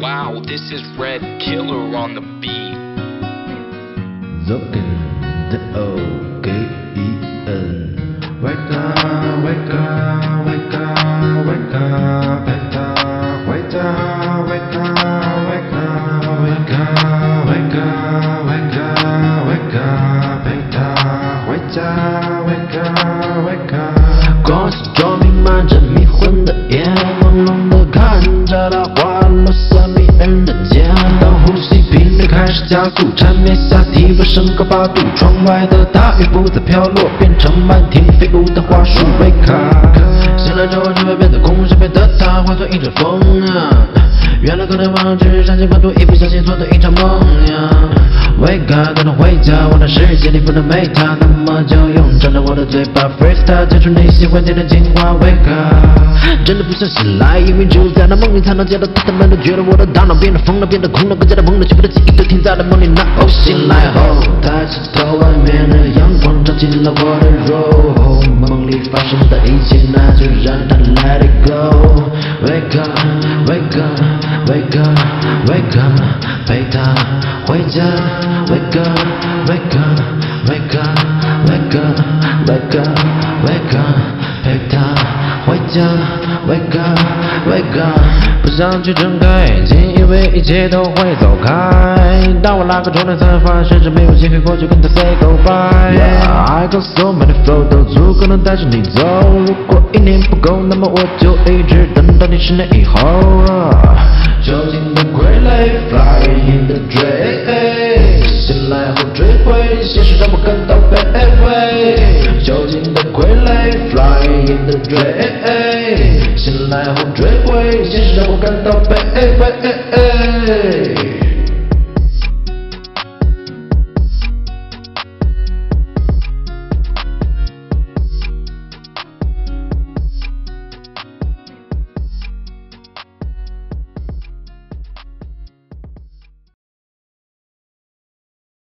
Wow, this is Red Killer on the beat. Zoken, the O K E N. Wake up, wake up, wake up, wake up, wake up, wake up, wake up, wake up, wake up, wake up, wake up, drumming my 加速，缠绵下体温升高八度，窗外的大雨不再飘落，变成漫天飞舞的花束。Wake up，醒来之后就会变得空，身边的他化作一阵风啊，原来可能忘记伤心过度，一不小心做的一场梦呀。Wake up，赶紧回家，我的世界里不能没他，那么就用张着我的嘴巴 freestyle，讲出你喜欢听的情话。Wake up，真的不想醒来，因为只有在那梦里才能见到他，他们都觉得我的大脑变得疯了，变得空了，更加的懵了，全部的记忆都停在了梦里。那哦，醒来后，抬起头，外面的阳光照进了我的肉，梦里发生的一切，那就 wake up，wake up，wake up，陪他回家。Wake up，wake up，wake up，wake up，wake up，wake up，陪他回家。Wake up，wake up，不想去睁开眼睛，以为一切都会走开。当我拉开窗帘，才发现是没有机会过去跟他 say goodbye。Yeah, I got so many photos，足够能带着你走。如果一年不够，那么我就一直等到你十年以后。精的傀儡 flying in the dream。醒来后追悔现实，让我感到卑微。酒精的傀儡 flying in the dream。醒来后追悔现实，让我感到卑微。